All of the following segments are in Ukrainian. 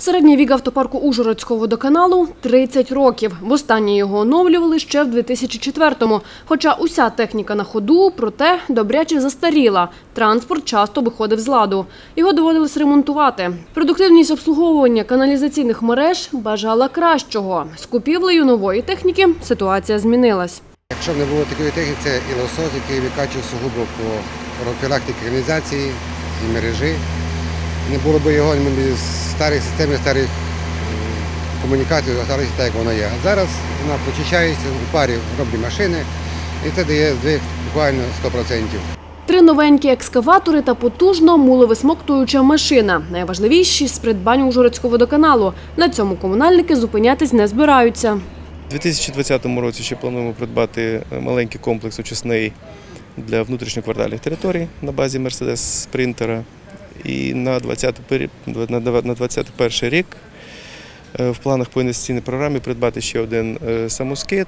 Середній вік автопарку Ужгородського водоканалу – 30 років. Востаннє його оновлювали ще в 2004-му. Хоча уся техніка на ходу, проте добряче застаріла. Транспорт часто виходив з ладу. Його доводилось ремонтувати. Продуктивність обслуговування каналізаційних мереж бажала кращого. З купівлею нової техніки ситуація змінилась. Якщо б не було такої техніки, це і лосос, який викачує сугубо по профілактиці каналізації і мережі. Не було б його ми б старих систем, старих м, комунікацій залишилося так, як воно є. А зараз вона почищається, у парі роблять машини, і це дає здвиг буквально 100%. Три новенькі екскаватори та потужно муловисмоктуюча машина. Найважливіші з придбань Ужгородського водоканалу. На цьому комунальники зупинятись не збираються. У 2020 році ще плануємо придбати маленький комплекс очисний для внутрішньоквартальних територій на базі Mercedes Спринтера. І на 21 на 21 рік е, в планах по інвестиційній програмі придбати ще один е, самоскид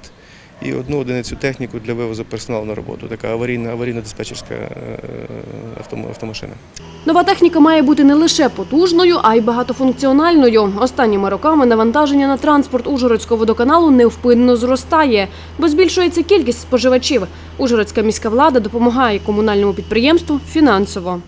і одну одиницю техніку для вивозу персоналу на роботу. Така аварійно-диспетчерська е, автомашина. Нова техніка має бути не лише потужною, а й багатофункціональною. Останніми роками навантаження на транспорт Ужгородського водоканалу невпинно зростає, бо збільшується кількість споживачів. Ужгородська міська влада допомагає комунальному підприємству фінансово.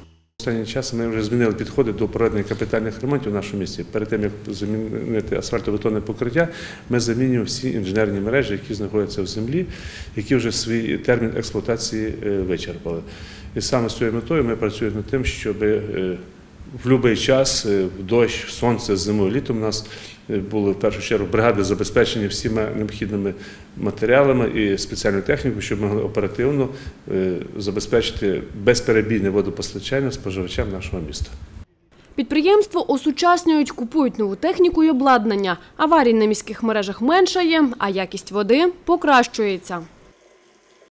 Останнім часом ми вже змінили підходи до проведення капітальних ремонтів в нашому місті. Перед тим як замінити асфальтобетонне покриття, ми замінюємо всі інженерні мережі, які знаходяться в землі, які вже свій термін експлуатації е, вичерпали. І саме з цією метою ми працюємо над тим, щоб е, в будь-який час, е, дощ, сонце, зимою, літом у нас е, були в першу чергу бригади забезпечені всіма необхідними матеріалами і спеціальною технікою, щоб ми могли оперативно е, забезпечити безперебійне водопостачання споживачам нашого міста. Підприємство осучаснюють, купують нову техніку і обладнання. Аварій на міських мережах меншає, а якість води покращується.